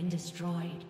Been destroyed.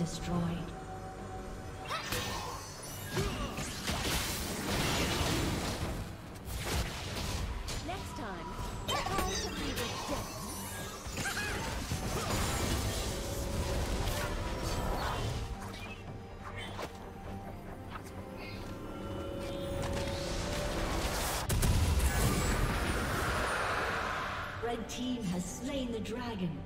Destroyed. Next time, try to be the death. Red team has slain the dragon.